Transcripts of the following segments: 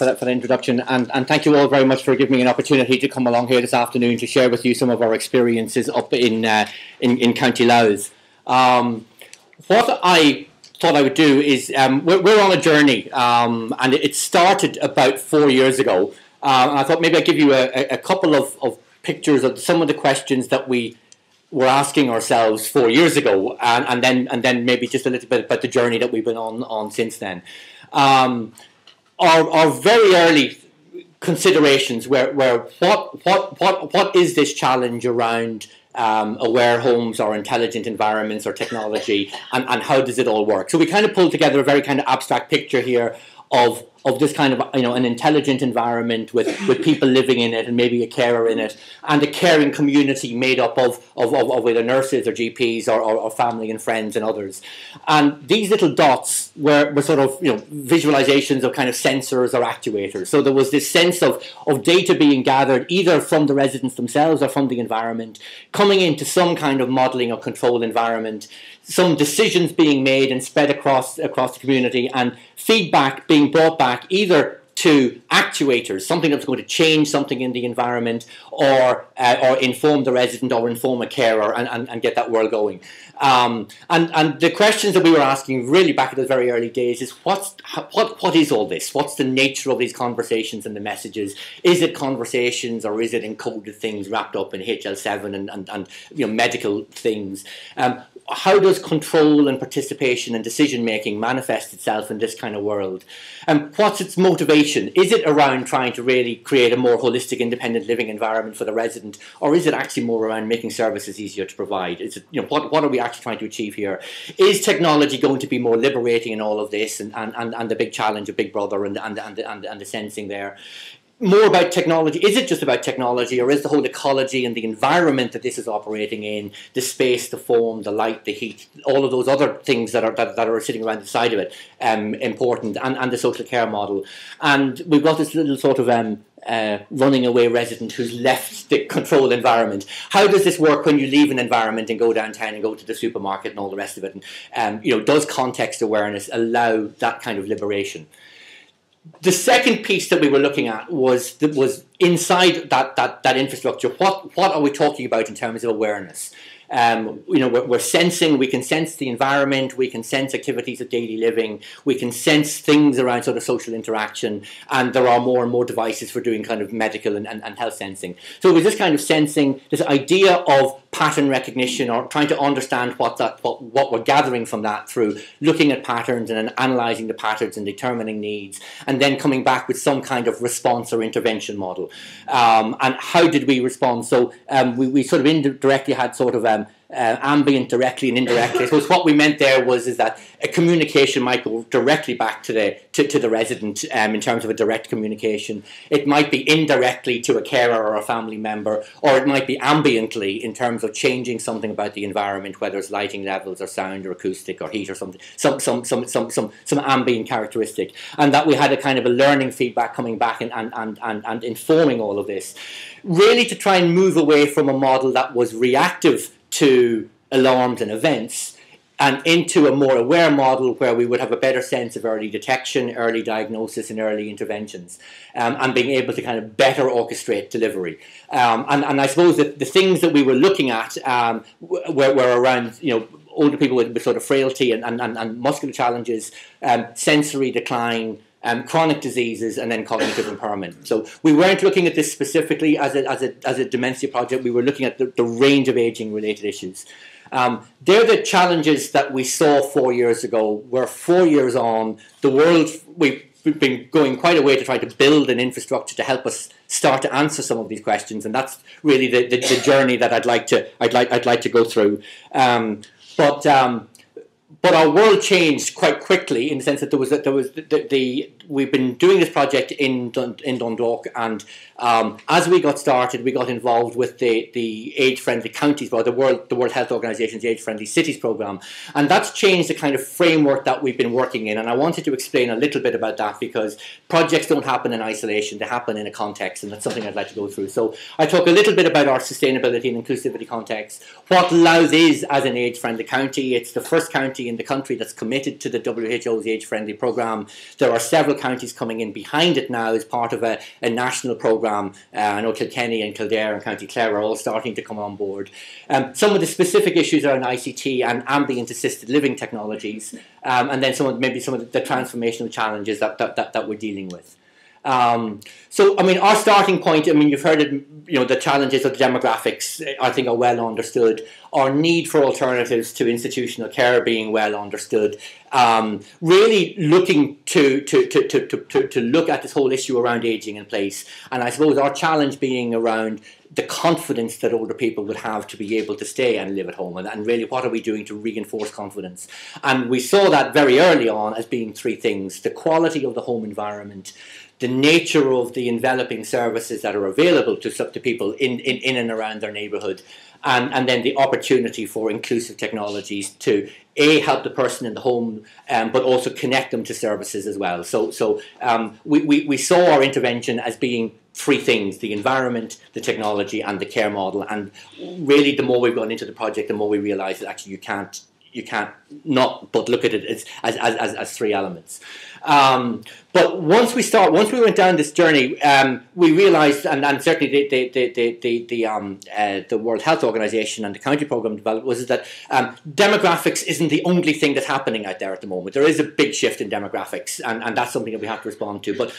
for that, for the introduction, and, and thank you all very much for giving me an opportunity to come along here this afternoon to share with you some of our experiences up in uh, in, in County Louth. Um, what I thought I would do is um, we're, we're, on a journey, um, and it started about four years ago. Uh, I thought maybe I'd give you a, a couple of, of pictures of some of the questions that we were asking ourselves four years ago, and, and then and then maybe just a little bit about the journey that we've been on on since then. Um, our very early considerations where, where what, what, what, what is this challenge around um, aware homes or intelligent environments or technology and, and how does it all work? So we kind of pulled together a very kind of abstract picture here of of this kind of you know an intelligent environment with, with people living in it and maybe a carer in it and a caring community made up of, of, of, of either nurses or GPs or, or, or, family and friends and others. And these little dots were, were sort of you know visualizations of kind of sensors or actuators. So there was this sense of, of data being gathered either from the residents themselves or from the environment, coming into some kind of modeling or control environment, some decisions being made and spread across across the community and feedback being brought back either to actuators, something that's going to change something in the environment, or uh, or inform the resident, or inform a carer, and, and, and get that world going. Um, and and the questions that we were asking really back at those very early days is what's what what is all this? What's the nature of these conversations and the messages? Is it conversations or is it encoded things wrapped up in HL7 and, and, and you know medical things? Um, how does control and participation and decision making manifest itself in this kind of world? Um, what's its motivation? Is it around trying to really create a more holistic, independent living environment for the resident, or is it actually more around making services easier to provide? Is it, you know, what, what are we actually trying to achieve here? Is technology going to be more liberating in all of this and, and, and, and the big challenge of Big Brother and, and, and, and, and the sensing there? More about technology. Is it just about technology, or is the whole ecology and the environment that this is operating in, the space, the form, the light, the heat, all of those other things that are that, that are sitting around the side of it um, important, and, and the social care model. And we've got this little sort of um, uh, running away resident who's left the controlled environment. How does this work when you leave an environment and go downtown and go to the supermarket and all the rest of it? And um, you know, does context awareness allow that kind of liberation? The second piece that we were looking at was that was inside that, that, that infrastructure. What, what are we talking about in terms of awareness? Um, you know, we're, we're, sensing, we can sense the environment, we can sense activities of daily living, we can sense things around sort of social interaction, and there are more and more devices for doing kind of medical and, and, and health sensing. So it was this kind of sensing, this idea of pattern recognition or trying to understand what that what, what we're gathering from that through looking at patterns and then analyzing the patterns and determining needs, and then coming back with some kind of response or intervention model. Um, and how did we respond? So um, we, we sort of indirectly had sort of um, uh, ambient directly and indirectly. I suppose what we meant there was is that a communication might go directly back to the to, to the resident um, in terms of a direct communication. It might be indirectly to a carer or a family member, or it might be ambiently in terms of changing something about the environment, whether it's lighting levels or sound or acoustic or heat or something, some some some some some, some ambient characteristic, and that we had a kind of a learning feedback coming back and and, and, and, and informing all of this, really to try and move away from a model that was reactive to alarms and events and into a more aware model where we would have a better sense of early detection, early diagnosis, and early interventions, um, and being able to kind of better orchestrate delivery. Um, and, and I suppose that the things that we were looking at um, were, were around, you know, older people with, with sort of frailty and, and, and, muscular challenges, um, sensory decline, um, chronic diseases, and then cognitive impairment. So we weren't looking at this specifically as a, as a, as a dementia project. We were looking at the, the range of aging related issues. Um, they're the challenges that we saw four years ago. We're four years on. The world, we've been going quite a way to try to build an infrastructure to help us start to answer some of these questions, and that's really the, the, the journey that I'd like to I'd like I'd like to go through. Um, but um, but our world changed quite quickly in the sense that there was that there was the, the, the we've been doing this project in in Dundalk, and um, as we got started, we got involved with the the age friendly counties, or the world the World Health Organization's age friendly cities program, and that's changed the kind of framework that we've been working in. And I wanted to explain a little bit about that because projects don't happen in isolation; they happen in a context, and that's something I'd like to go through. So I talk a little bit about our sustainability and inclusivity context, what Louth is as an age friendly county. It's the first county in the country that's committed to the WHO's age friendly program. There are several counties coming in behind it now as part of a, a national programme. Uh, I know Kilkenny and Kildare and County Clare are all starting to come on board. Um, some of the specific issues are around ICT and ambient assisted living technologies, um, and then some of, maybe some of the transformational challenges that, that, that, that we're dealing with. Um, so, I mean, our starting point, I mean, you've heard it, you know, the challenges of the demographics, I think, are well understood. Our need for alternatives to institutional care being well understood. Um, really looking to, to, to, to, to, to look at this whole issue around ageing in place. And I suppose our challenge being around the confidence that older people would have to be able to stay and live at home and, and, really what are we doing to reinforce confidence and we saw that very early on as being three things the quality of the home environment the nature of the enveloping services that are available to, to people in, in, in and around their neighbourhood, and, and then the opportunity for inclusive technologies to a help the person in the home, um, but also connect them to services as well. So, so um, we, we, we saw our intervention as being three things the environment, the technology, and the care model. And really, the more we've gone into the project, the more we realise that actually you can't you can't not but look at it as, as, as, as three elements. Um, but once we start, once we went down this journey, um, we realised, and, and certainly the the the the, the, um, uh, the World Health Organization and the county program developed was that um, demographics isn't the only thing that's happening out there at the moment. There is a big shift in demographics, and, and that's something that we have to respond to. But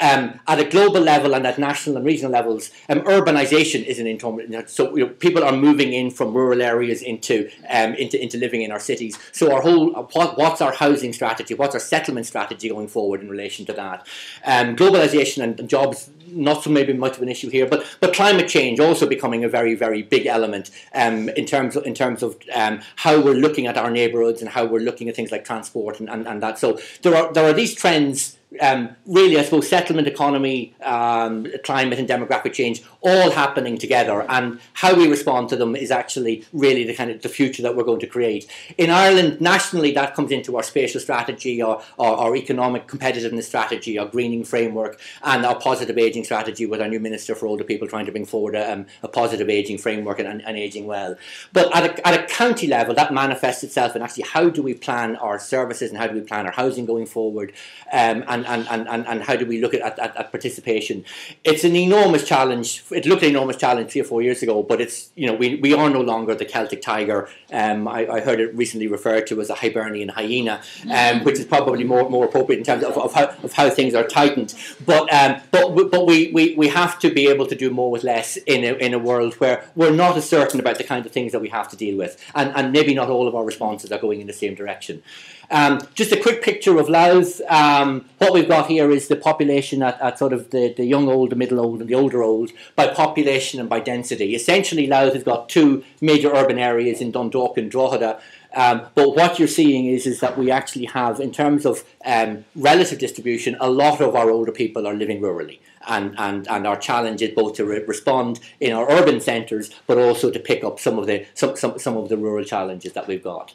um, at a global level and at national and regional levels, um, urbanisation is an internal. So you know, people are moving in from rural areas into um, into into living in our cities. So our whole what, what's our housing strategy? What's our settlement strategy going forward in relation relation to that. Um, globalization and jobs, not so maybe much of an issue here, but but climate change also becoming a very very big element um, in terms of, in terms of um, how we're looking at our neighbourhoods and how we're looking at things like transport and, and, and that. So there are there are these trends um, really, I suppose, settlement economy, um, climate, and demographic change all happening together, and how we respond to them is actually really the kind of the future that we're going to create. In Ireland, nationally, that comes into our spatial strategy, our, our, our economic competitiveness strategy, our greening framework, and our positive ageing strategy with our new Minister for Older People trying to bring forward a, um, a positive ageing framework and, and, and ageing well. But at a, at a county level, that manifests itself in actually how do we plan our services and how do we plan our housing going forward, um, and and, and, and, and how do we look at, at, at participation? It's an enormous challenge. It looked an enormous challenge three or four years ago, but it's you know we, we are no longer the Celtic tiger. Um, I, I heard it recently referred to as a Hibernian hyena, um, which is probably more, more appropriate in terms of, of, how, of how things are tightened. But um, but but we, we, we have to be able to do more with less in a, in a world where we're not as certain about the kind of things that we have to deal with, and, and maybe not all of our responses are going in the same direction. Um, just a quick picture of Louth. Um, what we've got here is the population at, at, sort of the, the young old, the middle old, and the older old by population and by density. Essentially, Louth has got two major urban areas in Dundalk and Drogheda. Um, but what you're seeing is, is that we actually have, in terms of um, relative distribution, a lot of our older people are living rurally. And, and, and our challenge is both to re- respond in our urban centres, but also to pick up some of the some, some, some of the rural challenges that we've got.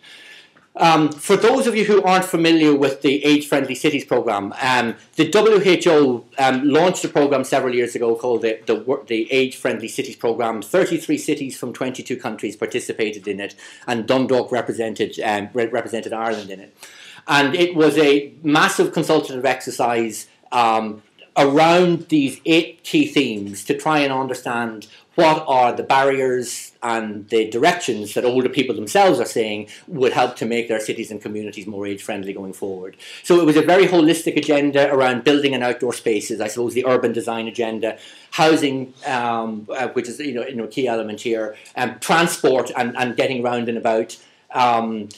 Um, for those of you who aren't familiar with the Age Friendly Cities program, um, the WHO um, launched a program several years ago called the, the, the Age Friendly Cities program. 33 cities from 22 countries participated in it, and Dundalk represented, um, re- represented Ireland in it. And it was a massive consultative exercise um, around these eight key themes to try and understand what are the barriers and the directions that older people themselves are saying would help to make their cities and communities more age friendly going forward. So it was a very holistic agenda around building and outdoor spaces, I suppose the urban design agenda, housing, um, uh, which is you know, you know, a key element here, um, transport and, and getting around and about. Um,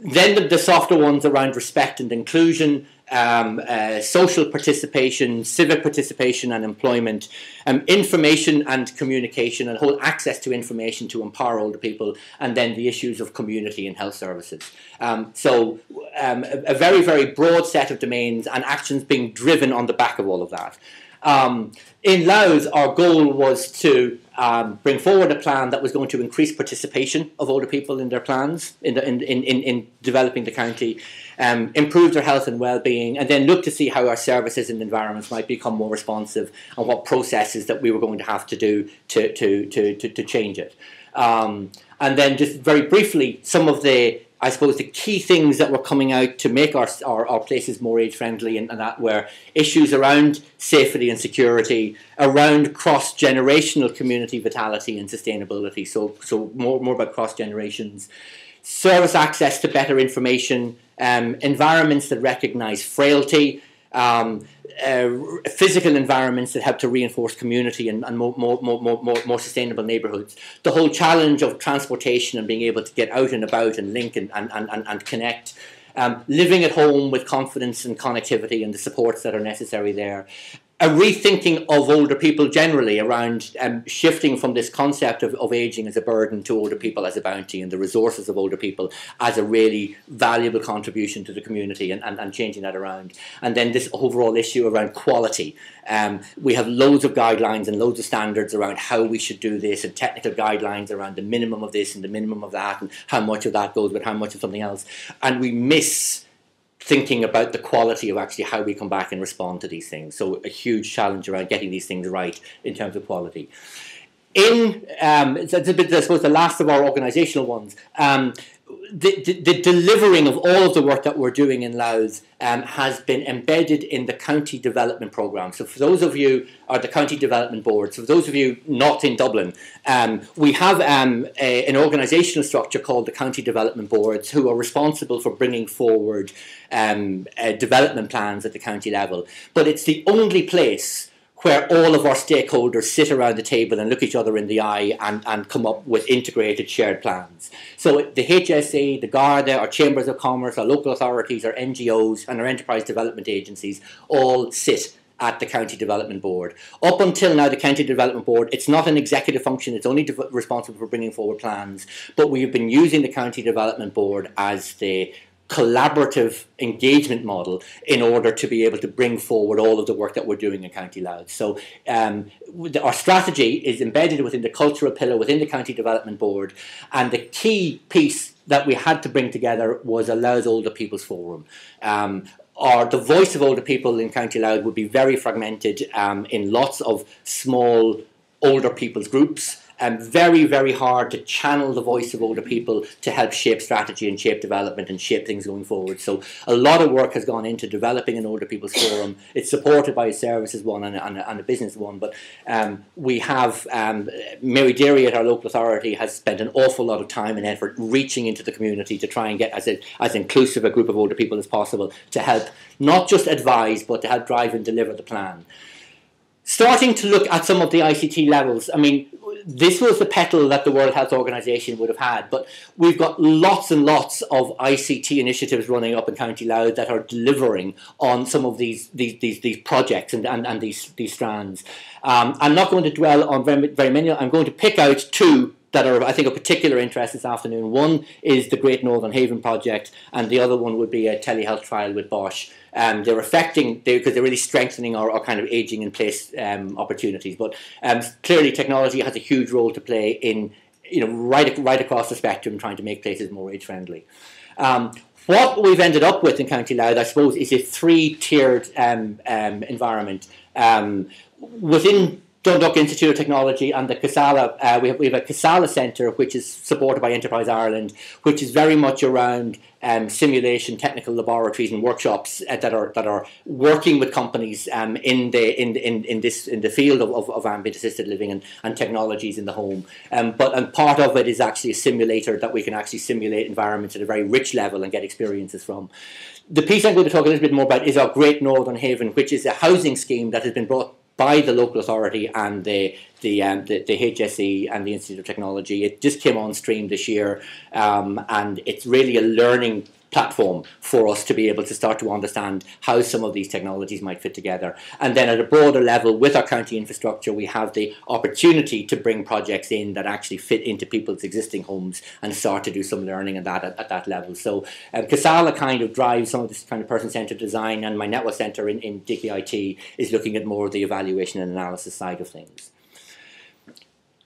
then the, the, softer ones around respect and inclusion, um, uh, social participation, civic participation and employment, um, information and communication, and whole access to information to empower older people, and then the issues of community and health services. Um, so, um, a, a, very, very broad set of domains and actions being driven on the back of all of that. Um, in Louth, our goal was to um, bring forward a plan that was going to increase participation of older people in their plans in, the, in, in, in, developing the county, um, improve their health and well-being, and then look to see how our services and environments might become more responsive and what processes that we were going to have to do to, to, to, to, to change it. Um, and then just very briefly, some of the I suppose the key things that were coming out to make our, our, our places more age friendly and, and, that were issues around safety and security, around cross generational community vitality and sustainability. So, so more, more about cross generations, service access to better information, um, environments that recognize frailty. Um, uh, physical environments that help to reinforce community and, and more, more, more, more, more sustainable neighbourhoods. The whole challenge of transportation and being able to get out and about and link and, and, and, and connect. Um, living at home with confidence and connectivity and the supports that are necessary there a rethinking of older people generally around um, shifting from this concept of, of aging as a burden to older people as a bounty and the resources of older people as a really valuable contribution to the community and, and, and changing that around. And then this overall issue around quality. Um, we have loads of guidelines and loads of standards around how we should do this and technical guidelines around the minimum of this and the minimum of that and how much of that goes with how much of something else. And we miss thinking about the quality of actually how we come back and respond to these things. So a huge challenge around getting these things right in terms of quality. In um, it's a bit, I suppose, the last of our organisational ones. Um, the, the, delivering of all of the work that we're doing in Louth um, has been embedded in the county development programme. So for those of you are the county development board, so for those of you not in Dublin, um, we have um, a, an organisational structure called the county development boards who are responsible for bringing forward um, uh, development plans at the county level. But it's the only place where all of our stakeholders sit around the table and look each other in the eye and, and come up with integrated shared plans. So the HSE, the Garda, our chambers of commerce, our local authorities, our NGOs and our enterprise development agencies all sit at the county development board. Up until now, the county development board, it's not an executive function, it's only responsible for bringing forward plans, but we've been using the county development board as the collaborative engagement model in order to be able to bring forward all of the work that we're doing in County Louth. So um, our strategy is embedded within the cultural pillar within the County Development Board, and the key piece that we had to bring together was a Louth Older People's Forum. Um, or the voice of older people in County Louth would be very fragmented um, in lots of small older people's groups um, very, very hard to channel the voice of older people to help shape strategy and shape development and shape things going forward. So a lot of work has gone into developing an older people's forum. It's supported by a services one and a, and and a business one, but um, we have um, Mary Derry at our local authority has spent an awful lot of time and effort reaching into the community to try and get as, a, as inclusive a group of older people as possible to help not just advise but to help drive and deliver the plan starting to look at some of the ICT levels, I mean, this was the petal that the World Health Organization would have had, but we've got lots and lots of ICT initiatives running up in County Louth that are delivering on some of these these these, these projects and, and, and these these strands. Um, I'm not going to dwell on very, very many. I'm going to pick out two that are, I think, of particular interest this afternoon. One is the Great Northern Haven project, and the other one would be a telehealth trial with Bosch. Um, they're affecting because they, are really strengthening our, our, kind of aging in place um, opportunities. But um, clearly, technology has a huge role to play in you know right right across the spectrum, trying to make places more age friendly. Um, what we've ended up with in County Louth, I suppose, is a three-tiered um, um, environment within Dundalk Institute of Technology and the Casala, uh, we, have, we have a Casala Centre which is supported by Enterprise Ireland, which is very much around um, simulation, technical laboratories and workshops uh, that are that are working with companies um, in the in, in in this in the field of, of, of ambient assisted living and, and technologies in the home. Um, but and part of it is actually a simulator that we can actually simulate environments at a very rich level and get experiences from. The piece I'm going to talk a little bit more about is our Great Northern Haven, which is a housing scheme that has been brought by the local authority and the the, um, the, the HSE and the Institute of Technology. It just came on stream this year, um, and it's really a learning platform for us to be able to start to understand how some of these technologies might fit together. And then at a broader level, with our county infrastructure, we have the opportunity to bring projects in that actually fit into people's existing homes and start to do some learning at that, at, at that level. So um, Casala kind of drives some of this kind of person-centered design and my network center in, in IT is looking at more of the evaluation and analysis side of things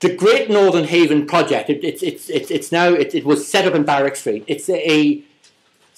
the Great Northern Haven project, it, it's, it's, it's, now, it, it was set up in Barrack Street. It's a,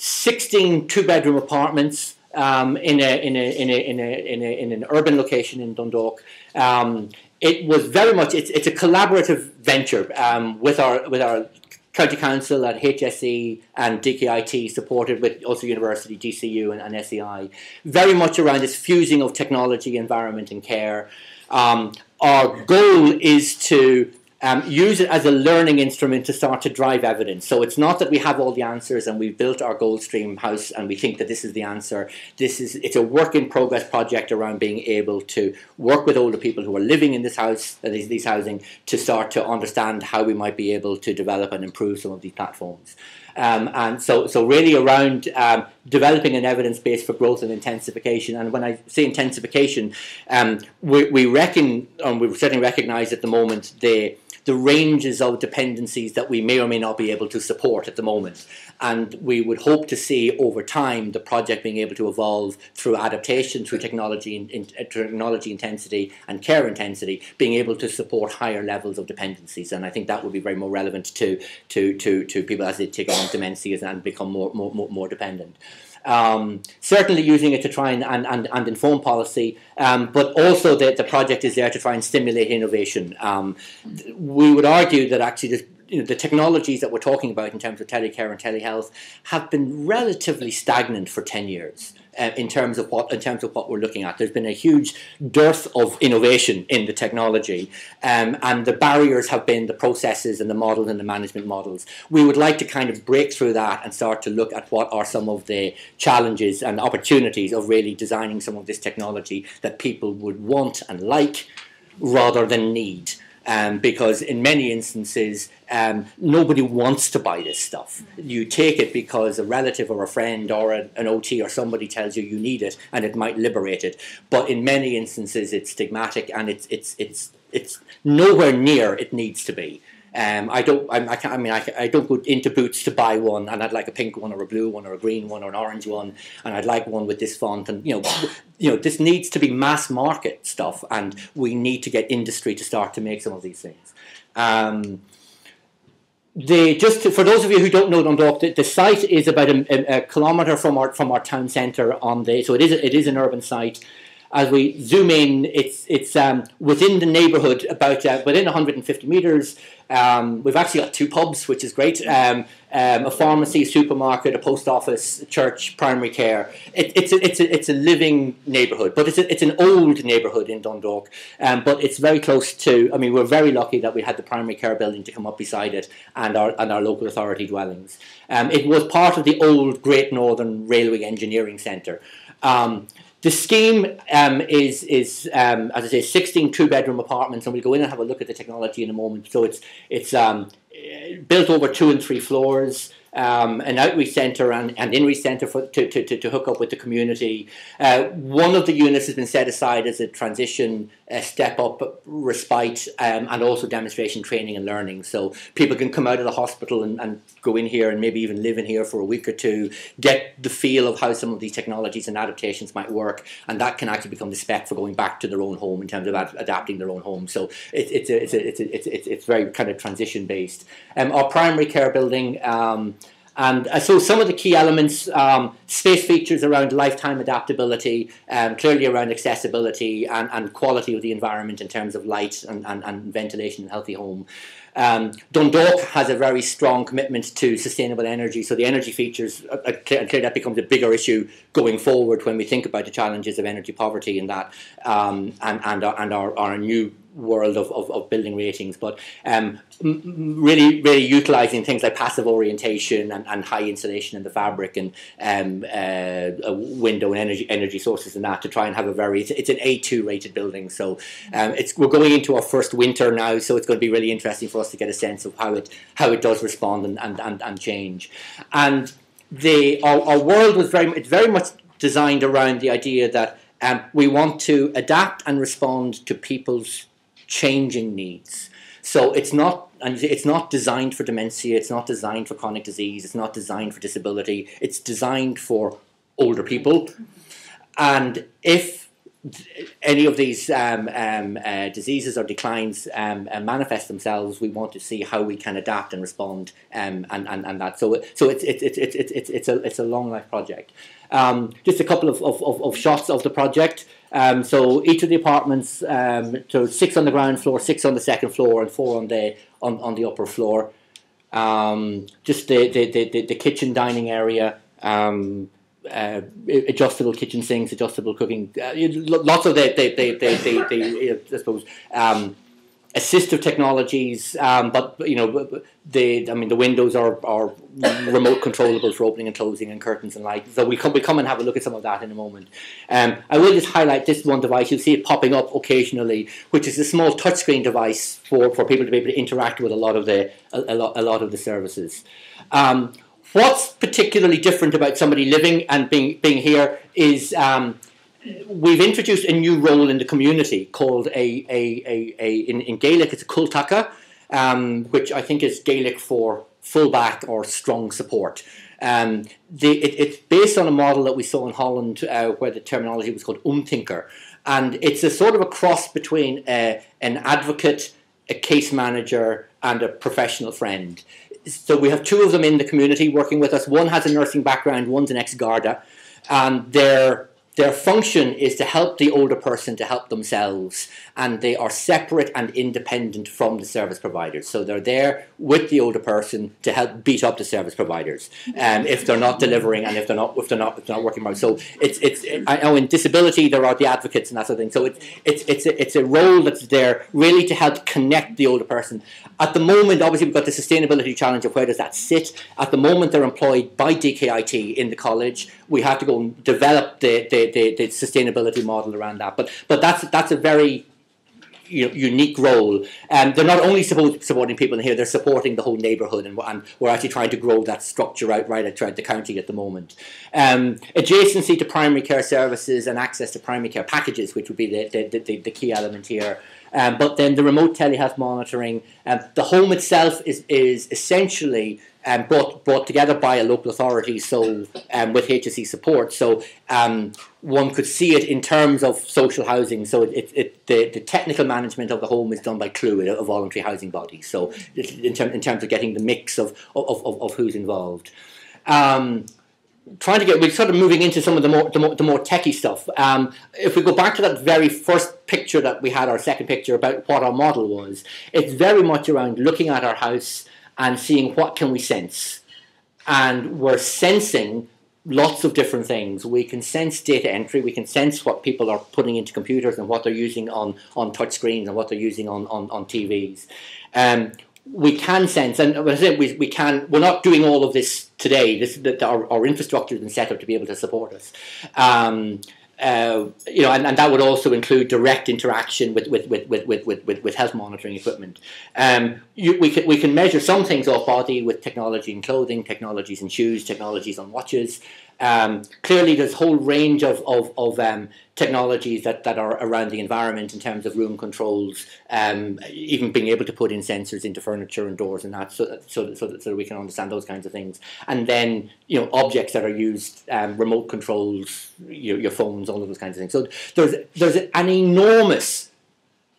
16 two bedroom apartments um, in, a, in, a, in, a, in, a, in, a, in an urban location in Dundalk. Um, it was very much, it's, it's a collaborative venture um, with, our, with our County Council and HSE and DKIT supported with also University, GCU and, and SEI, very much around this fusing of technology, environment and care. Um, our goal is to um, use it as a learning instrument to start to drive evidence. So it's not that we have all the answers and we've built our Goldstream house and we think that this is the answer. This is it's a work in progress project around being able to work with older people who are living in this house, these, these housing, to start to understand how we might be able to develop and improve some of these platforms. Um, and so, so really around um, developing an evidence base for growth and intensification. And when I say intensification, um, we, we reckon, and we certainly recognise at the moment the the ranges of dependencies that we may or may not be able to support at the moment. And we would hope to see over time the project being able to evolve through adaptation, through technology, in, in, uh, technology intensity and care intensity, being able to support higher levels of dependencies. And I think that would be very more relevant to, to, to, to people as they take on dementias and become more, more, more, more dependent. Um, certainly using it to try and, and, and, and inform policy, um, but also that the project is there to try and stimulate innovation. Um, we would argue that actually you know, the technologies that we're talking about in terms of telecare and telehealth have been relatively stagnant for 10 years uh, in terms of what in terms of what we're looking at. There's been a huge dearth of innovation in the technology, um, and the barriers have been the processes and the models and the management models. We would like to kind of break through that and start to look at what are some of the challenges and opportunities of really designing some of this technology that people would want and like rather than need um, because in many instances um, nobody wants to buy this stuff. You take it because a relative or a friend or a, an OT or somebody tells you you need it and it might liberate it. But in many instances it's stigmatic and it's it's it's it's nowhere near it needs to be. Um, I don't. I, I, can't, I mean, I, I, don't go into Boots to buy one, and I'd like a pink one, or a blue one, or a green one, or an orange one, and I'd like one with this font. And you know, you know, this needs to be mass market stuff, and we need to get industry to start to make some of these things. Um, the just for those of you who don't know Dundalk, the, the site is about a, a, a, kilometre from our from our town centre on the so it is it is an urban site as we zoom in, it's it's um, within the neighbourhood, about uh, within 150 metres. Um, we've actually got two pubs, which is great. Um, um, a pharmacy, supermarket, a post office, church, primary care. It, it's, a, it's, a, it's a living neighbourhood, but it's, a, it's an old neighbourhood in Dundalk. Um, but it's very close to, I mean, we're very lucky that we had the primary care building to come up beside it and our, and our local authority dwellings. Um, it was part of the old Great Northern Railway Engineering Centre. Um, the scheme um, is, is um, as I say, 16 two-bedroom apartments, and we'll go in and have a look at the technology in a moment. So it's, it's um, built over two and three floors um, an outreach centre and, and in-reach centre for, to, to, to, hook up with the community. Uh, one of the units has been set aside as a transition uh, step up respite um, and also demonstration training and learning. So people can come out of the hospital and, and, go in here and maybe even live in here for a week or two, get the feel of how some of these technologies and adaptations might work, and that can actually become the spec for going back to their own home in terms of ad- adapting their own home. So it, it's, a, it's, a, it's, a, it's, it's, it's very kind of transition based. Um, our primary care building. Um, and uh, so some of the key elements, um, space features around lifetime adaptability, um, clearly around accessibility and, and quality of the environment in terms of light and, and, and ventilation and healthy home. Um, Dundalk has a very strong commitment to sustainable energy, so the energy features, uh, uh clearly that becomes a bigger issue going forward when we think about the challenges of energy poverty and that, um, and, and, our, and our, our new world of, of, of building ratings, but um, really, really utilizing things like passive orientation and, and high insulation in the fabric and um, uh, window and energy energy sources and that to try and have a very it's, it's an A2 rated building. So um, it's we're going into our first winter now, so it's going to be really interesting for us to get a sense of how it how it does respond and and, and, and change. And the our, our world was very it's very much designed around the idea that um, we want to adapt and respond to people's changing needs. So it's not and it's not designed for dementia, it's not designed for chronic disease, it's not designed for disability, it's designed for older people. And if any of these um, um, uh, diseases or declines um, uh, manifest themselves, we want to see how we can adapt and respond, um, and, and, and that. So, so it's, it's, it's, it's, it's, it's, a, it's a long life project. Um, just a couple of, of, of, shots of the project. Um, so each of the apartments, um, so six on the ground floor, six on the second floor, and four on the on, on the upper floor. um, just the, the, the, the, kitchen dining area, um, uh, adjustable kitchen sinks, adjustable cooking, uh, lots of the, the, the, the, the, I suppose, um, assistive technologies, um, but you know, the I mean, the windows are, are remote controllable for opening and closing and curtains and lights. So we come we come and have a look at some of that in a moment. Um, I will just highlight this one device. You'll see it popping up occasionally, which is a small touchscreen device for, for people to be able to interact with a lot of the a, a lot a lot of the services. Um, what's particularly different about somebody living and being being here is um, we've introduced a new role in the community called a, a, a, a in, in Gaelic it's a cúltaca, um, which I think is Gaelic for fullback or strong support. Um, the, it, it's based on a model that we saw in Holland uh, where the terminology was called omtinker. And it's a sort of a cross between uh, an advocate, a case manager, and a professional friend. So we have two of them in the community working with us. One has a nursing background, one's an ex-Garda. And they're their function is to help the older person to help themselves, and they are separate and independent from the service providers. So they're there with the older person to help beat up the service providers um, if they're not delivering and if they're not if they're not if they're not working right. So it's it's I know in disability there are the advocates and that sort of thing. So it's it's it's a, it's a role that's there really to help connect the older person. At the moment, obviously, we've got the sustainability challenge of where does that sit. At the moment, they're employed by DKIT in the college. We have to go and develop the, the, the, the sustainability model around that. But but that's that's a very unique role. And um, they're not only support, supporting people in here, they're supporting the whole neighbourhood, and, and, we're actually trying to grow that structure out right throughout the county at the moment. Um, adjacency to primary care services and access to primary care packages, which would be the, the, the, the key element here. Um, but then the remote telehealth monitoring, um, the home itself is, is essentially um, brought, brought together by a local authority, so um, with HSE support. So um, one could see it in terms of social housing. So it, it, the, the technical management of the home is done by Clúid, a voluntary housing body. So in, ter- in terms of getting the mix of, of, of, of who's involved. Um, trying to get we're sort of moving into some of the more the more, the more techie stuff. Um, if we go back to that very first picture that we had, our second picture about what our model was, it's very much around looking at our house and seeing what can we sense, and we're sensing lots of different things. We can sense data entry. We can sense what people are putting into computers and what they're using on on touch screens and what they're using on on, on TVs. Um, we can sense, and i we, we can, we're not doing all of this today. This, that our, our infrastructure is set up to be able to support us. Um, uh, you know, and, and that would also include direct interaction with with, with, with, with, with, with health monitoring equipment. Um, you, we can we can measure some things off body with technology in clothing, technologies in shoes, technologies on watches. Um, clearly, there's a whole range of, of, of um, technologies that, that are around the environment in terms of room controls, um, even being able to put in sensors into furniture and doors and that, so, so, so, that, so that we can understand those kinds of things. And then, you know, objects that are used, um, remote controls, your, your phones, all of those kinds of things. So there's, there's an enormous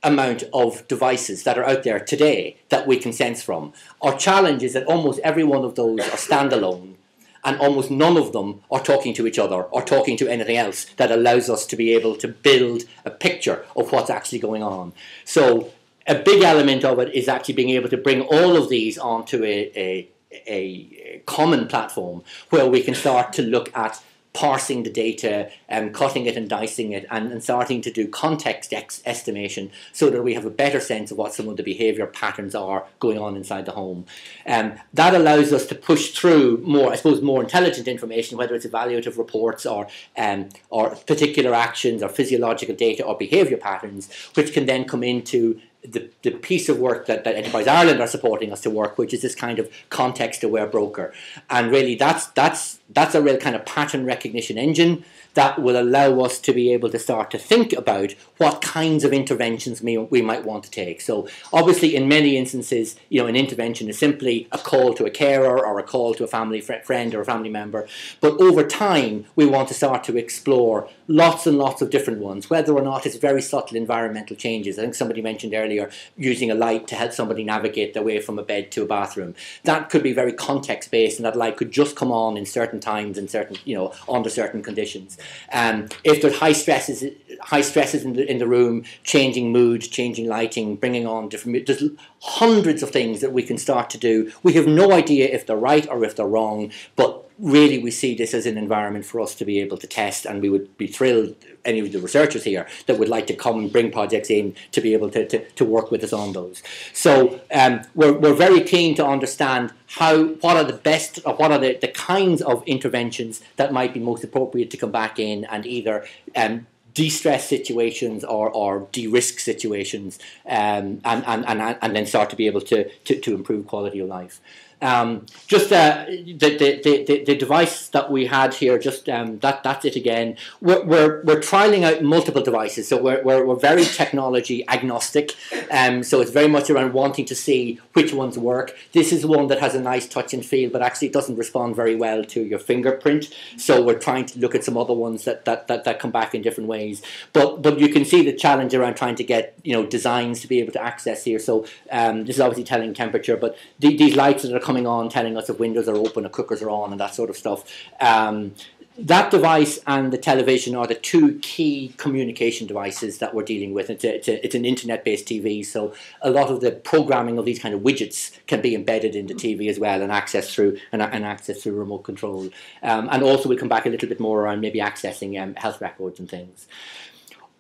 amount of devices that are out there today that we can sense from. Our challenge is that almost every one of those are standalone and almost none of them are talking to each other or talking to anything else that allows us to be able to build a picture of what's actually going on. So a big element of it is actually being able to bring all of these onto a, a, a common platform where we can start to look at parsing the data, um, cutting it and dicing it, and, and starting to do context estimation so that we have a better sense of what some of the behaviour patterns are going on inside the home. Um, that allows us to push through more, I suppose, more intelligent information, whether it's evaluative reports or um, or particular actions or physiological data or behaviour patterns, which can then come into the, the piece of work that, that Enterprise Ireland are supporting us to work, which is this kind of context aware broker. And really that's that's that's a real kind of pattern recognition engine that will allow us to be able to start to think about what kinds of interventions we, we might want to take. So obviously in many instances, you know, an intervention is simply a call to a carer or a call to a family friend or a family member. But over time, we want to start to explore lots and lots of different ones, whether or not it's very subtle environmental changes. I think somebody mentioned earlier using a light to help somebody navigate their way from a bed to a bathroom. That could be very context based, and that light could just come on in certain times and certain, you know, under certain conditions. Um, if there's high stresses, high stresses in the in the room, changing mood, changing lighting, bringing on different. There's hundreds of things that we can start to do. We have no idea if they're right or if they're wrong, but really we see this as an environment for us to be able to test and we would be thrilled any of the researchers here that would like to come and bring projects in to be able to, to, to work with us on those so um, we're, we're very keen to understand how what are the best or what are the, the kinds of interventions that might be most appropriate to come back in and either um, de-stress situations or, or de-risk situations um, and, and, and, and then start to be able to, to, to improve quality of life. Um, just uh, the, the, the, the, device that we had here, just um, that, that's it again. We're, we're, we're trialing out multiple devices, so we're, we're, we're very technology agnostic. Um, so it's very much around wanting to see which ones work. This is one that has a nice touch and feel, but actually it doesn't respond very well to your fingerprint. So we're trying to look at some other ones that, that, that, that come back in different ways. But but you can see the challenge around trying to get you know designs to be able to access here. So um, this is obviously telling temperature, but the, these lights that are coming on telling us if windows are open or cookers are on and that sort of stuff. Um, that device and the television are the two key communication devices that we're dealing with. It's, a, it's, a, it's an internet-based TV, so a lot of the programming of these kind of widgets can be embedded into TV as well and accessed through and, and access through remote control. Um, and also we'll come back a little bit more around maybe accessing um, health records and things.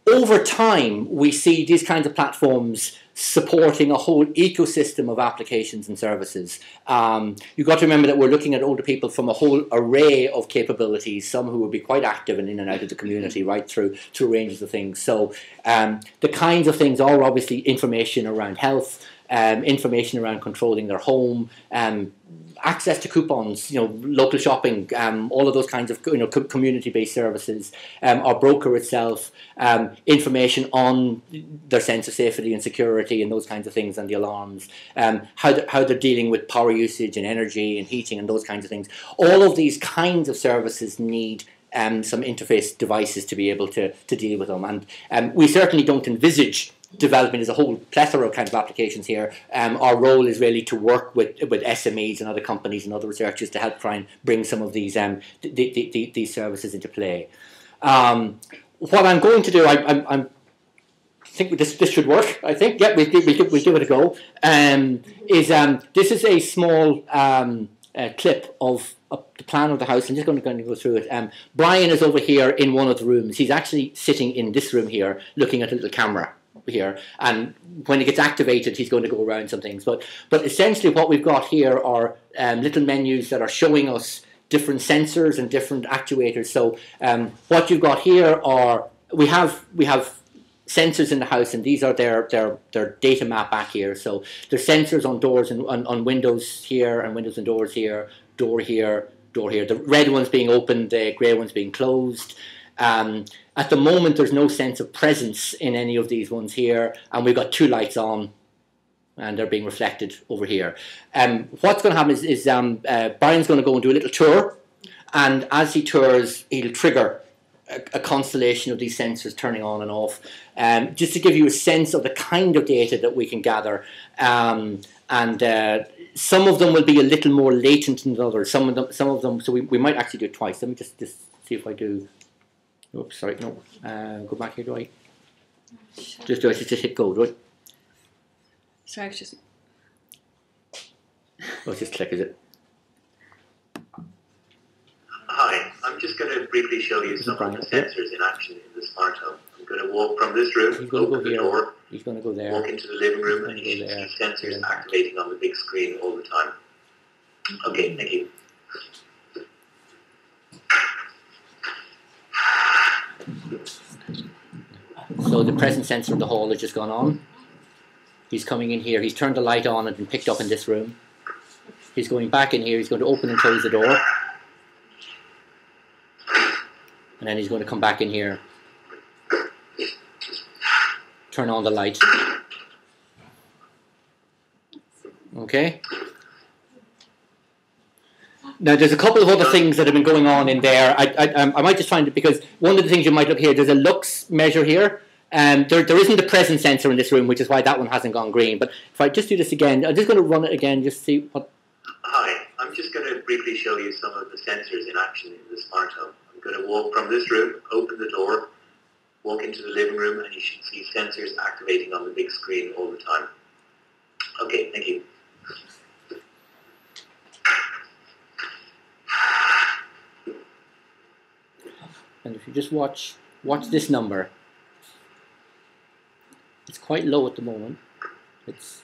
Over time, we see these kinds of platforms supporting a whole ecosystem of applications and services. Um, you've got to remember that we're looking at older people from a whole array of capabilities, some who will be quite active and in and out of the community, right through through ranges of things. So um, the kinds of things are obviously information around health, um, information around controlling their home, um, access to coupons, you know, local shopping, um, all of those kinds of you know community-based services, um, our broker itself, um, information on their sense of safety and security and those kinds of things and the alarms, um, how they're, how they're dealing with power usage and energy and heating and those kinds of things. All of these kinds of services need um, some interface devices to be able to, to deal with them. And um, we certainly don't envisage developing is a whole plethora of kind of applications here. Um, our role is really to work with with SMEs and other companies and other researchers to help try and bring some of these um, th th th these services into play. Um, what I'm going to do, I, I'm, I'm think this this should work. I think yeah, we we give, we give it a go. Um, is um, this is a small um, uh, clip of the plan of the house. I'm just going to, going to go through it. Um, Brian is over here in one of the rooms. He's actually sitting in this room here, looking at a little camera here and when it gets activated he's going to go around some things. But but essentially what we've got here are um, little menus that are showing us different sensors and different actuators. So um, what you've got here are we have we have sensors in the house and these are their their their data map back here. So there's sensors on doors and on, on windows here and windows and doors here door here door here. The red ones being opened the grey ones being closed. Um, at the moment, there's no sense of presence in any of these ones here, and we've got two lights on, and they're being reflected over here. Um, what's going to happen is, is um, uh, Brian's going to go and do a little tour, and as he tours, he'll trigger a, constellation of these sensors turning on and off, um, just to give you a sense of the kind of data that we can gather. Um, and uh, some of them will be a little more latent than others. Some of them, some of them. So we, we might actually do it twice. Let me just, just see if I do Oops, sorry, no. Uh, go back here, do I? Just do it, just hit go, right? Sorry, I was just. Oh, just click, is it? Hi, I'm just going to briefly show you some of the sensors in action in the smart home. I'm going to walk from this room, He's going to open go the here. door, He's going to go there. walk into the living room, He's and gonna you should see sensors Yeah. activating on the big screen all the time. Okay, thank you. So the presence sensor in the hall has just gone on. He's coming in here. He's turned the light on and been picked up in this room. He's going back in here. He's going to open and close the door. And then he's going to come back in here. Turn on the light. Now, there's a couple of other things that have been going on in there. I, I, um, I might just find it because one of the things you might look here, there's a lux measure here. Um, there, there isn't a presence sensor in this room, which is why that one hasn't gone green. But if I just do this again, I'm just going to run it again, just see what. Hi, I'm just going to briefly show you some of the sensors in action in the smart home. I'm going to walk from this room, open the door, walk into the living room, and you should see sensors activating on the big screen all the time. Okay, thank you. And if you just watch watch this number, it's quite low at the moment. It's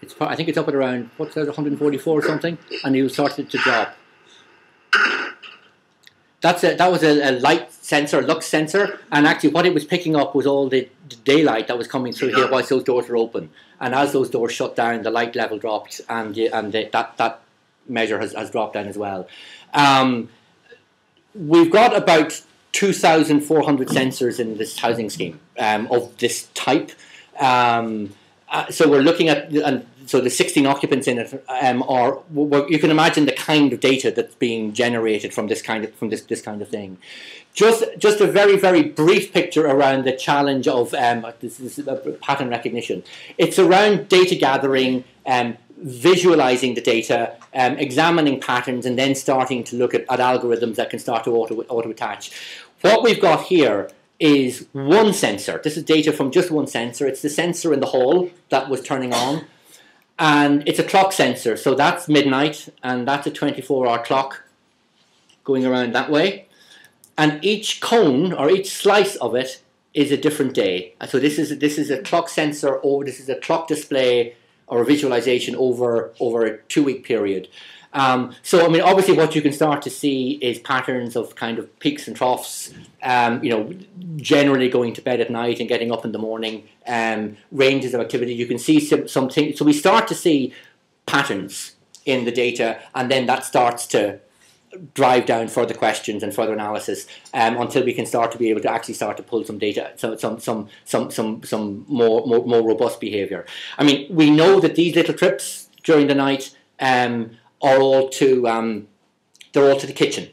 it's I think it's up at around what's that 144 or something, and you started to drop. That's a, that was a, a, light sensor, lux sensor, and actually what it was picking up was all the, the daylight that was coming through here whilst those doors were open. And as those doors shut down, the light level dropped, and and the, that that measure has, has dropped down as well. Um, we've got about 2,400 sensors in this housing scheme um, of this type. Um, uh, so we're looking at, and so the 16 occupants in it um, are, you can imagine the kind of data that's being generated from this kind of from this this kind of thing. Just just a very very brief picture around the challenge of um, this, this pattern recognition. It's around data gathering, um, visualizing the data, um, examining patterns, and then starting to look at, at algorithms that can start to auto auto attach. What we've got here is one sensor. This is data from just one sensor. It's the sensor in the hall that was turning on. And it's a clock sensor. So that's midnight, and that's a 24 hour clock going around that way. And each cone or each slice of it is a different day. So this is this is a clock sensor or this is a clock display or a visualization over over a two week period. Um, so, I mean, obviously, what you can start to see is patterns of kind of peaks and troughs. Um, you know, generally going to bed at night and getting up in the morning. Um, ranges of activity. You can see some, some things. So we start to see patterns in the data, and then that starts to drive down further questions and further analysis um, until we can start to be able to actually start to pull some data, some some some some some, some more, more more robust behaviour. I mean, we know that these little trips during the night um, are all to um, they're all to the kitchen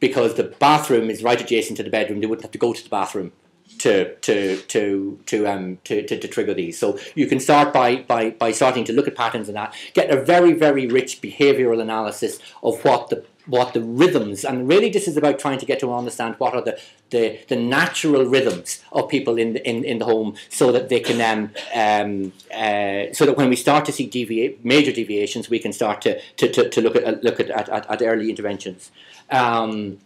because the bathroom is right adjacent to the bedroom. They wouldn't have to go to the bathroom to to to to um to, to, to, trigger these. So you can start by, by by starting to look at patterns and that, get a very very rich behavioural analysis of what the what the rhythms and really this is about trying to get to understand what are the the, the natural rhythms of people in the, in, in the home so that they can um, um, uh, so that when we start to see deviate, major deviations we can start to, to, to, to look at look at, at, at early interventions. Um,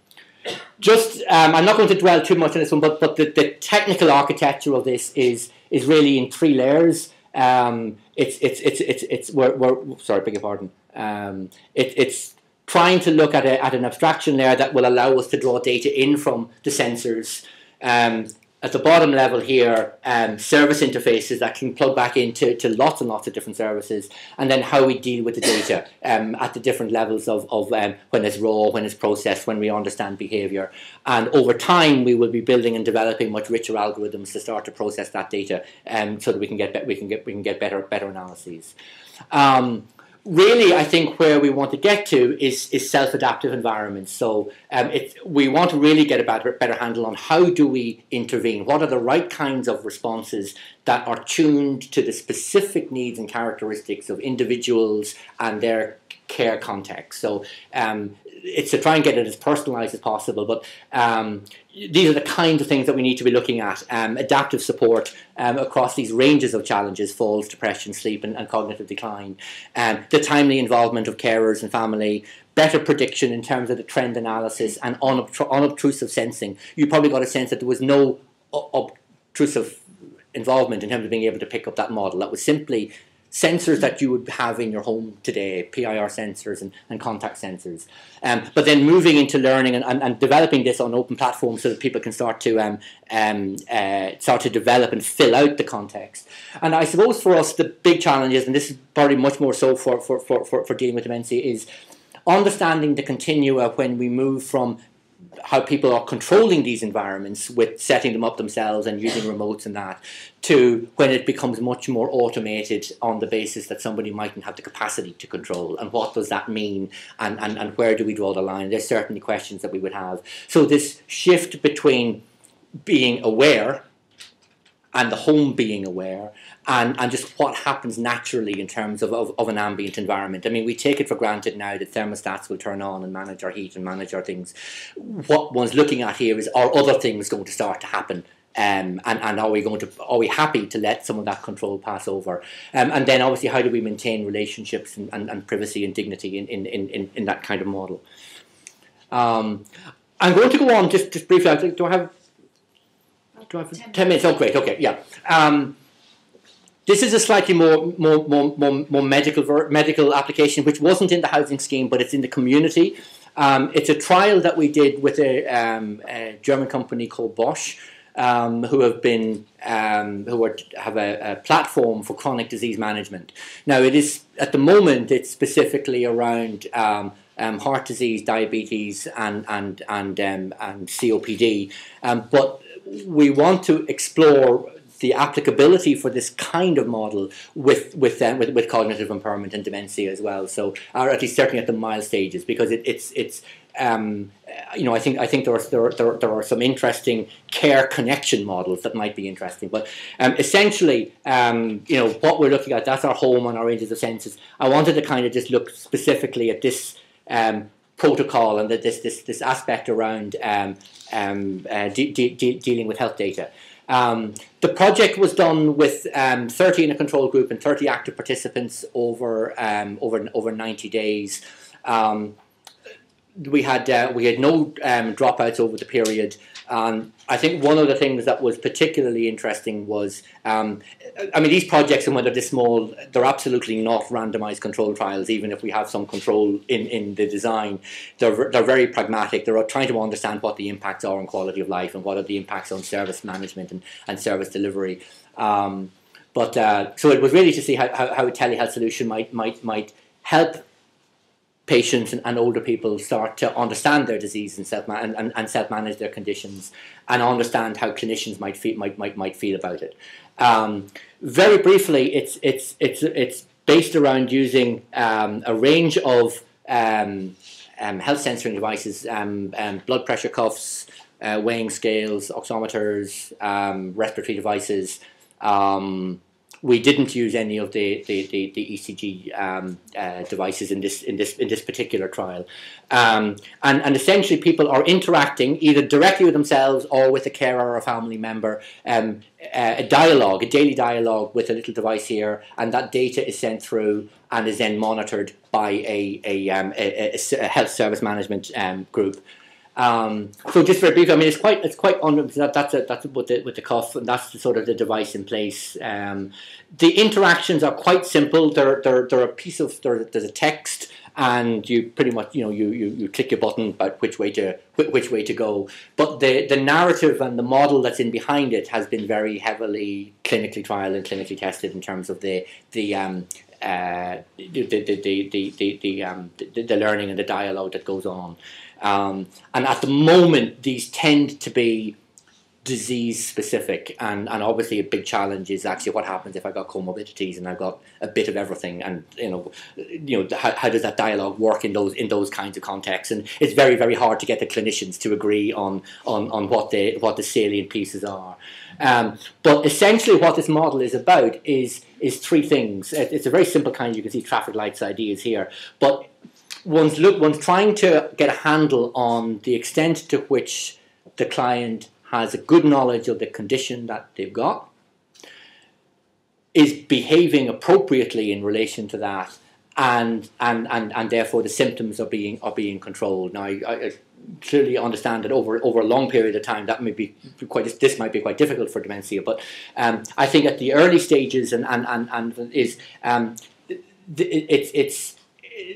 just um, I'm not going to dwell too much on this one but, but the, the technical architecture of this is is really in three layers. Um, it's it's it's it's it's we're, we're sorry beg your pardon. Um, it, it's trying to look at, a, at an abstraction layer that will allow us to draw data in from the sensors. Um, at the bottom level here, um, service interfaces that can plug back into to lots and lots of different services, and then how we deal with the data um, at the different levels of, of um, when it's raw, when it's processed, when we understand behavior. And over time, we will be building and developing much richer algorithms to start to process that data, um, so that we can get we can get we can get better better analyses. Um, really, I think where we want to get to is, is self-adaptive environments. So um, it, we want to really get a better, better handle on how do we intervene? What are the right kinds of responses that are tuned to the specific needs and characteristics of individuals and their care context. So um, it's to try and get it as personalized as possible. But um, these are the kinds of things that we need to be looking at. Um, adaptive support um, across these ranges of challenges, falls, depression, sleep, and, and cognitive decline. Um, the timely involvement of carers and family. Better prediction in terms of the trend analysis and unobtrusive sensing. You probably got a sense that there was no obtrusive involvement in terms of being able to pick up that model. That was simply sensors that you would have in your home today, PIR sensors and, and contact sensors. Um, but then moving into learning and, and, and, developing this on open platforms so that people can start to um, um, uh, start to develop and fill out the context. And I suppose for us the big challenge is, and this is probably much more so for, for, for, for, for dealing with dementia, is understanding the continua when we move from how people are controlling these environments with setting them up themselves and using remotes and that, to when it becomes much more automated on the basis that somebody mightn't have the capacity to control. And what does that mean? And, and, and where do we draw the line? There's certainly questions that we would have. So this shift between being aware and the home being aware and, and just what happens naturally in terms of, of, of, an ambient environment. I mean, we take it for granted now that thermostats will turn on and manage our heat and manage our things. What one's looking at here is are other things going to start to happen? Um, and, and are we going to are we happy to let some of that control pass over? Um, and then obviously how do we maintain relationships and, and, and privacy and dignity in, in, in, in that kind of model? Um, I'm going to go on just, just briefly. Do I have do I have 10, 10 minutes? Oh, great. Okay, yeah. This is a slightly more more more more, more medical medical application, which wasn't in the housing scheme, but it's in the community. Um, it's a trial that we did with a, um, a German company called Bosch, um, who have been um, who are, have a, a, platform for chronic disease management. Now, it is at the moment it's specifically around um, um, heart disease, diabetes, and and and and COPD. But we want to explore the applicability for this kind of model with with, um, with, with cognitive impairment and dementia as well. So, or at least certainly at the mild stages, because it, it's it's um, you know I think I think there are, there, there, are some interesting care connection models that might be interesting. But um, essentially, um, you know what we're looking at that's our home and our ranges of senses. I wanted to kind of just look specifically at this um, protocol and that this, this, this aspect around um, um, uh, de de de dealing with health data. Um, the project was done with um, 30 in a control group and 30 active participants over um, over over 90 days. Um, we had uh, we had no dropouts over the period. Um, I think one of the things that was particularly interesting was, um, I mean, these projects, and whether they're small, they're absolutely not randomized control trials, even if we have some control in, in the design. They're, they're very pragmatic. They're trying to understand what the impacts are on quality of life and what are the impacts on service management and, and service delivery. Um, but uh, so it was really to see how, how, how a telehealth solution might, might, might help patients and, and, older people start to understand their disease and self and, and, and self manage their conditions and understand how clinicians might feel might might, might feel about it. Um, very briefly, it's it's it's it's based around using um, a range of um, um health sensoring devices, um, um, blood pressure cuffs, uh, weighing scales, oximeters, respiratory devices. Um, we didn't use any of the the, the, the ECG um, uh, devices in this in this in this particular trial, um, and and essentially people are interacting either directly with themselves or with a carer or a family member. Um, a dialogue, a daily dialogue with a little device here, and that data is sent through and is then monitored by a a, um, a, a health service management um, group. Um, so just very briefly, I mean, it's quite it's quite on that, that's a, that's with the with the cuff, and that's the, sort of the device in place. Um, the interactions are quite simple. They're they're, they're a piece of there's a text, and you pretty much you know you, you, you click your button about which way to which way to go. But the the narrative and the model that's in behind it has been very heavily clinically trial and clinically tested in terms of the the um, uh, the, the, the, the, the, the, um, the, the learning and the dialogue that goes on. Um, and at the moment, these tend to be disease specific. And, and obviously a big challenge is actually what happens if I got comorbidities and I've got a bit of everything. And you know you know how, how does that dialogue work in those in those kinds of contexts? And it's very very hard to get the clinicians to agree on on, on what the what the salient pieces are. Um, but essentially what this model is about is is three things. It's a very simple kind. You can see traffic lights ideas here. But one's look one's trying to get a handle on the extent to which the client has a good knowledge of the condition that they've got, is behaving appropriately in relation to that, and and and, and therefore the symptoms are being are being controlled. Now, I, I clearly understand that over over a long period of time that may be quite this might be quite difficult for dementia, but um, I think at the early stages and and and, and is um, it's it's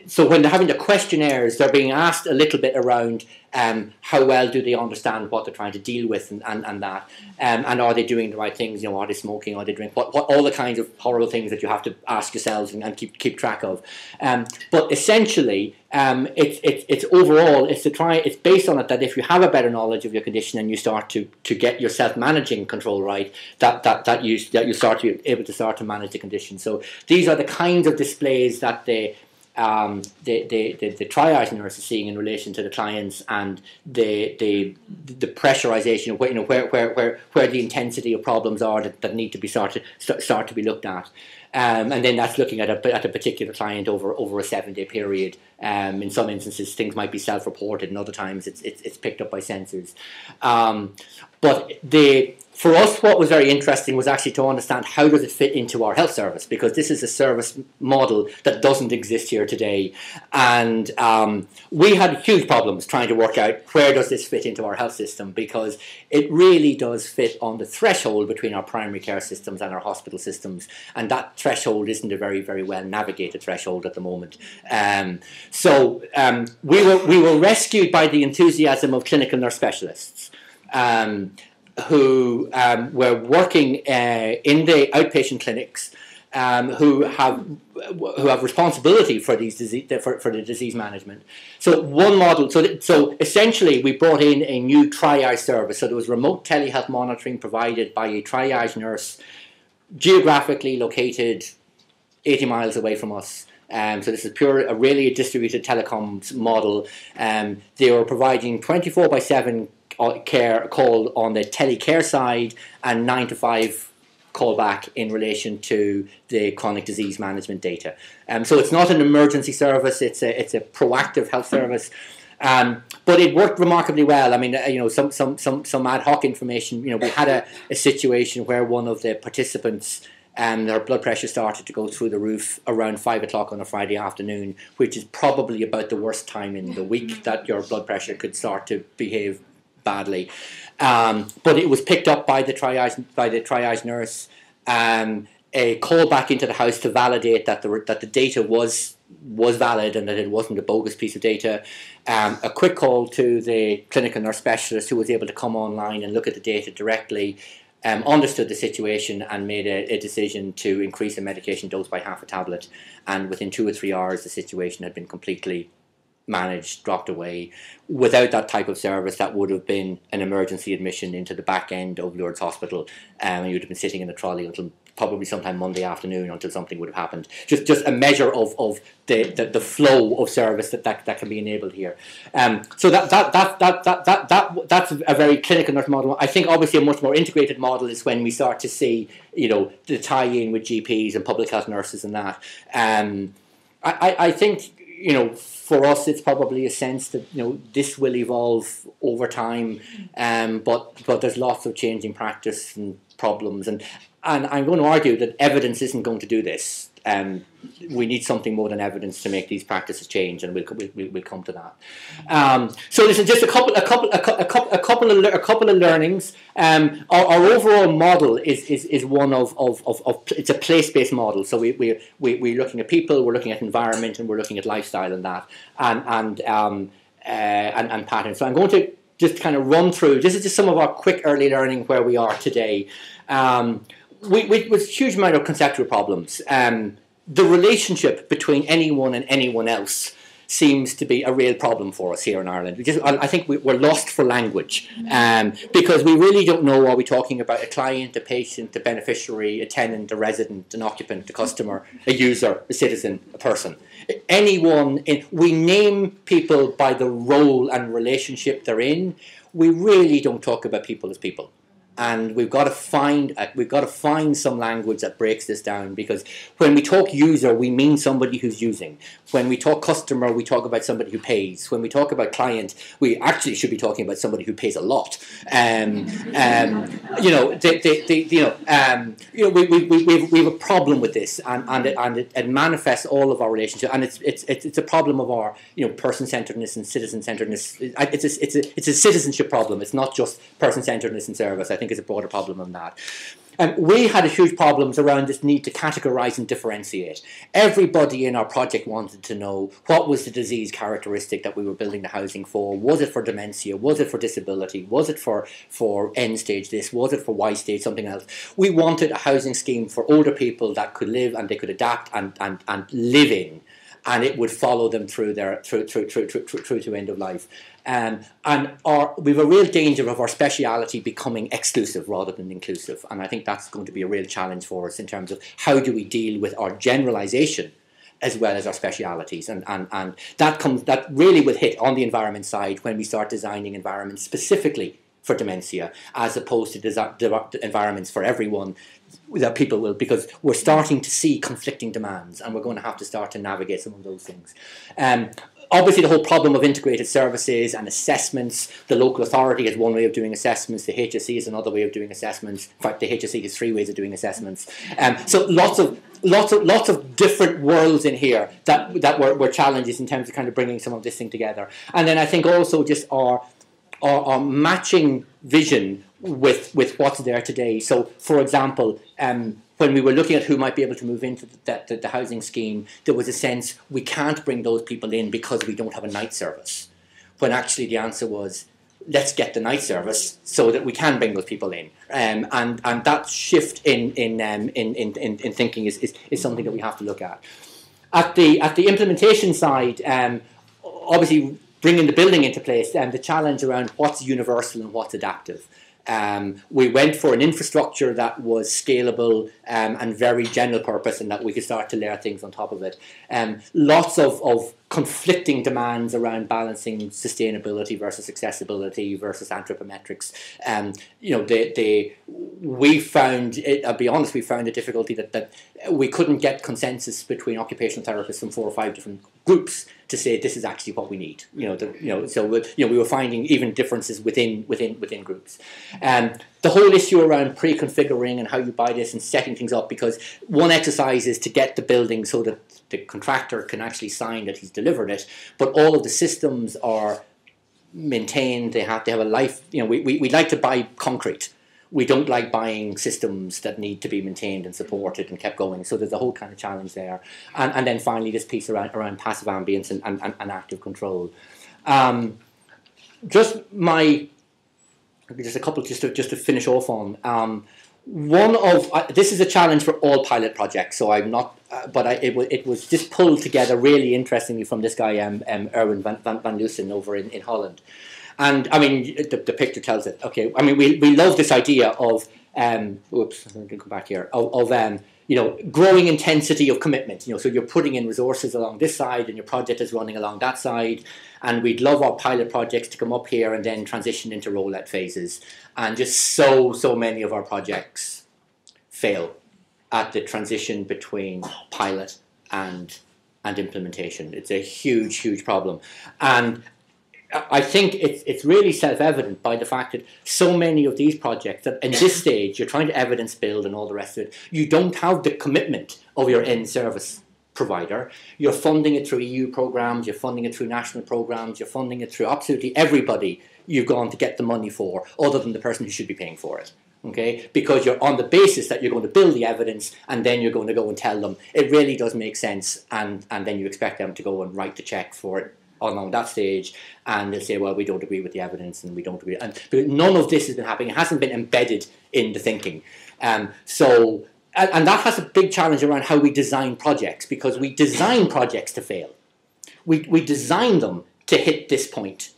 so when they're having the questionnaires, they're being asked a little bit around um, how well do they understand what they're trying to deal with and, and, and that, um, and are they doing the right things? You know, are they smoking? Are they drinking? What, what all the kinds of horrible things that you have to ask yourselves and, and keep keep track of. Um, but essentially, um, it's it's it's overall it's to try it's based on it that if you have a better knowledge of your condition and you start to to get your self managing control right, that that that you that you start to be able to start to manage the condition. So these are the kinds of displays that they um, the, the, the, the triage nurse is seeing in relation to the clients and the the, the pressurization of where, you know, where, where, where, where the intensity of problems are that, that need to be started, start to be looked at. Um, and then that's looking at a, at a particular client over, over a seven day period. Um, in some instances, things might be self reported, and other times it's, it's, it's picked up by sensors. Um, but the for us, what was very interesting was actually to understand how does it fit into our health service because this is a service model that doesn't exist here today, and um, we had huge problems trying to work out where does this fit into our health system because it really does fit on the threshold between our primary care systems and our hospital systems, and that threshold isn't a very very well navigated threshold at the moment. Um, so um, we were we were rescued by the enthusiasm of clinical nurse specialists. Um, who um, were working uh, in the outpatient clinics um, who have who have responsibility for these disease for, for the disease management. So one model. So so essentially, we brought in a new triage service. So there was remote telehealth monitoring provided by a triage nurse, geographically located, eighty miles away from us. Um, so this is pure, a really distributed telecoms model. Um, they were providing 24 by 7 uh, care call on the telecare side and nine to five call back in relation to the chronic disease management data. Um, so it's not an emergency service; it's a it's a proactive health service. Um, but it worked remarkably well. I mean, uh, you know, some some some some ad hoc information. You know, we had a, a situation where one of the participants and um, their blood pressure started to go through the roof around five o'clock on a Friday afternoon, which is probably about the worst time in the week that your blood pressure could start to behave badly. Um, but it was picked up by the triage by the triage nurse. Um, a call back into the house to validate that the that the data was was valid and that it wasn't a bogus piece of data. Um, a quick call to the clinical nurse specialist who was able to come online and look at the data directly. Um, understood the situation and made a, a, decision to increase the medication dose by half a tablet. And within two or three hours, the situation had been completely managed, dropped away. Without that type of service, that would have been an emergency admission into the back end of Lourdes Hospital, um, and you'd have been sitting in a trolley until probably sometime Monday afternoon until something would have happened. Just just a measure of, of the, the, the flow of service that, that, that can be enabled here. Um, so that, that, that, that, that, that, that, that's a very clinical nurse model. I think obviously a much more integrated model is when we start to see, you know, the tie-in with GPs and public health nurses and that. Um, I, I think, you know, for us, it's probably a sense that you know this will evolve over time, um, but but there's lots of changing practice and problems, and and I'm going to argue that evidence isn't going to do this um, we need something more than evidence to make these practices change, and we'll we'll, we'll come to that. Um, so this is just a couple a couple a, couple a couple of a couple of learnings. Um, our, our, overall model is, is, is one of, of, of, of it's a place based model. So we we we we're looking at people, we're looking at environment, and we're looking at lifestyle and that and and um, uh, and, and patterns. So I'm going to just kind of run through. This is just some of our quick early learning where we are today. Um, we, we, with huge amount of conceptual problems. Um, the relationship between anyone and anyone else seems to be a real problem for us here in Ireland. Just, I think we, are lost for language um, because we really don't know are we talking about a client, a patient, a beneficiary, a tenant, a resident, an occupant, a customer, a user, a citizen, a person. Anyone, in, we name people by the role and relationship they're in. We really don't talk about people as people and we've got to find uh, we've got to find some language that breaks this down because when we talk user we mean somebody who's using. When we talk customer we talk about somebody who pays. When we talk about client we actually should be talking about somebody who pays a lot. Um, um, you know they, they, they, you know um, you know we, we, we, we, have, we have a problem with this and, and, it, and it, it manifests all of our relationships and it's, it's, it's, it's a problem of our you know person-centeredness and citizen-centeredness. It's a, it's, a, it's a citizenship problem. It's not just person-centeredness and service. I think it's a broader problem than that. um, we had a huge problems around this need to categorize and differentiate. Everybody in our project wanted to know what was the disease characteristic that we were building the housing for. Was it for dementia? Was it for disability? Was it for, for end stage this? Was it for Y stage something else? We wanted a housing scheme for older people that could live and they could adapt and, and, and live in and it would follow them through their through through through through, through, through to end of life. Um, and our, we have a real danger of our speciality becoming exclusive rather than inclusive. And I think that's going to be a real challenge for us in terms of how do we deal with our generalization as well as our specialities. And, and, and that comes that really will hit on the environment side when we start designing environments specifically for dementia as opposed to environments for everyone that people will because we're starting to see conflicting demands and we're going to have to start to navigate some of those things. Um, obviously the whole problem of integrated services and assessments, the local authority is one way of doing assessments, the HSE is another way of doing assessments. In fact, the HSE has three ways of doing assessments. Um, so lots of lots of lots of different worlds in here that that were, were challenges in terms of kind of bringing some of this thing together. And then I think also just our our, our matching vision with with what's there today. So, for example, um, when we were looking at who might be able to move into the, the, the, housing scheme, there was a sense we can't bring those people in because we don't have a night service. When actually the answer was, let's get the night service so that we can bring those people in. Um, and, and that shift in, in, um, in, in, in, in, thinking is, is, is something that we have to look at. At the, at the implementation side, um, obviously bringing the building into place, and um, the challenge around what's universal and what's adaptive. Um, we went for an infrastructure that was scalable um, and very general purpose, and that we could start to layer things on top of it. Um, lots of, of conflicting demands around balancing sustainability versus accessibility versus anthropometrics. Um, you know, they, they, we found, it, I'll be honest, we found a difficulty that, that we couldn't get consensus between occupational therapists from four or five different groups to say this is actually what we need. You know, the, you know, so you know we were finding even differences within within within groups. Um, the whole issue around pre-configuring and how you buy this and setting things up because one exercise is to get the building so that the contractor can actually sign that he's delivered it, but all of the systems are maintained. They have to have a life. You know, we we, we like to buy concrete we don't like buying systems that need to be maintained and supported and kept going. So there's a whole kind of challenge there. And, and then finally, this piece around, around passive ambience and, and, and active control. Um, just my, just a couple just to, just to finish off on. Um, one of uh, this is a challenge for all pilot projects, so I'm not, uh, but I, it, it was just pulled together really interestingly from this guy, um, um, Erwin van, van, van Loosen over in, in Holland. And I mean, the, the picture tells it. Okay, I mean, we, we love this idea of, um, oops, I'm going to come back here, of, of um, you know, growing intensity of commitment. You know, so you're putting in resources along this side, and your project is running along that side. And we'd love our pilot projects to come up here and then transition into rollout phases. And just so so many of our projects fail at the transition between pilot and and implementation. It's a huge, huge problem. And I think it's, it's really self evident by the fact that so many of these projects, that in this stage, you're trying to evidence build and all the rest of it, you don't have the commitment of your end service provider. You're funding it through EU programs, you're funding it through national programs, you're funding it through absolutely everybody you've gone to get the money for, other than the person who should be paying for it. Okay, because you're on the basis that you're going to build the evidence and then you're going to go and tell them it really does make sense, and, and then you expect them to go and write the check for it along that stage, and they'll say, well, we don't agree with the evidence and we don't agree. And none of this has been happening. It hasn't been embedded in the thinking. Um, so, and, and that has a big challenge around how we design projects because we design projects to fail. We, we design them to hit this point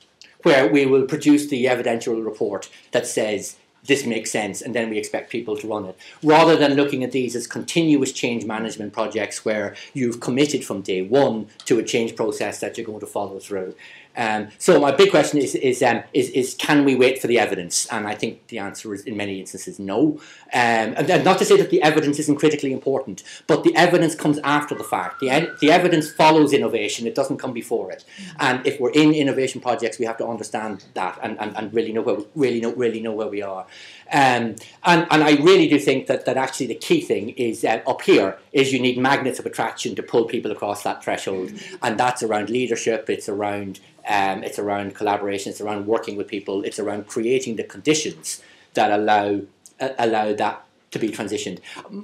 where we will produce the evidential report that says this makes sense, and then we expect people to run it. Rather than looking at these as continuous change management projects where you've committed from day one to a change process that you're going to follow through. Um, so my big question is is, um, is is can we wait for the evidence? And I think the answer is in many instances no. Um, and not to say that the evidence isn't critically important, but the evidence comes after the fact. The the evidence follows innovation; it doesn't come before it. And if we're in innovation projects, we have to understand that and, and, and really know where we, really know really know where we are. Um, and, and I really do think that, that actually the key thing is uh, up here is you need magnets of attraction to pull people across that threshold, and that's around leadership. It's around um, it's around collaboration. It's around working with people. It's around creating the conditions that allow uh, allow that to be transitioned.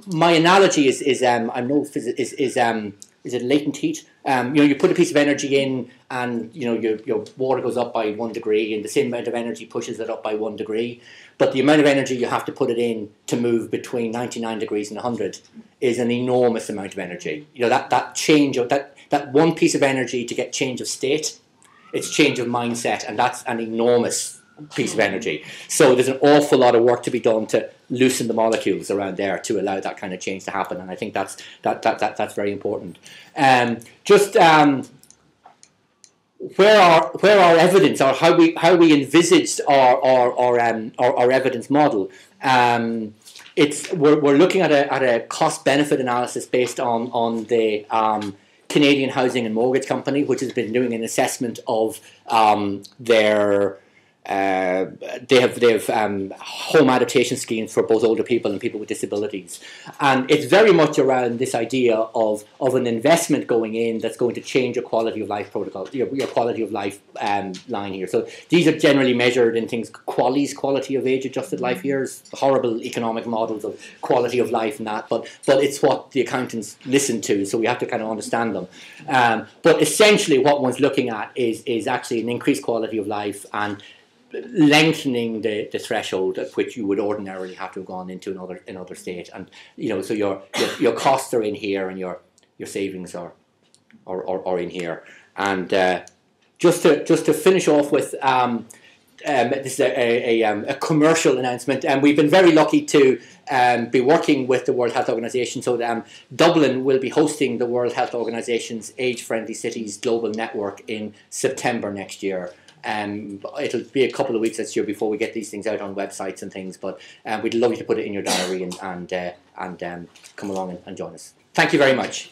My analogy is is um, I'm no phys- is is um, is it latent heat? Um, you know, you put a piece of energy in, and you know your your water goes up by one degree, and the same amount of energy pushes it up by one degree. But the amount of energy you have to put it in to move between ninety nine degrees and hundred is an enormous amount of energy. You know that that change of that that one piece of energy to get change of state, it's change of mindset, and that's an enormous piece of energy. So there's an awful lot of work to be done to loosen the molecules around there to allow that kind of change to happen. And I think that's that, that, that that's very important. Um, just um, where our where our evidence or how we how we envisaged our our our, um, our, our evidence model. Um, it's we're, we're looking at a, at a cost benefit analysis based on on the um, Canadian Housing and Mortgage Company, which has been doing an assessment of um, their uh, they have they have um, home adaptation schemes for both older people and people with disabilities, and it's very much around this idea of of an investment going in that's going to change your quality of life protocol, your, your quality of life um, line here. So these are generally measured in things QALYs, quality of age adjusted life years, horrible economic models of quality of life and that, but but it's what the accountants listen to, so we have to kind of understand them. Um, but essentially, what one's looking at is is actually an increased quality of life and lengthening the, the threshold at which you would ordinarily have to have gone into another another state, and you know, so your your, your costs are in here, and your your savings are are, are, are in here, and uh, just to just to finish off with. Um, um, this is a, a, a, um, a, commercial announcement, and we've been very lucky to um, be working with the World Health Organization. So, um, Dublin will be hosting the World Health Organization's Age Friendly Cities Global Network in September next year. Um, it'll be a couple of weeks this year before we get these things out on websites and things, but um, we'd love you to put it in your diary and and, uh, and um, come along and, and join us. Thank you very much.